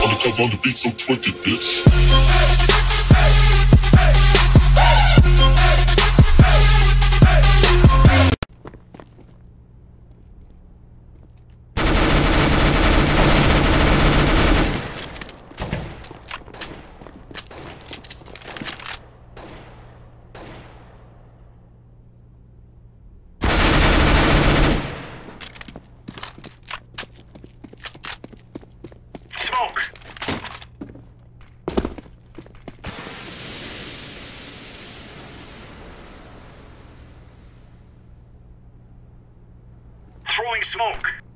The cover on the beat, so it, bitch. Smoke! Throwing smoke.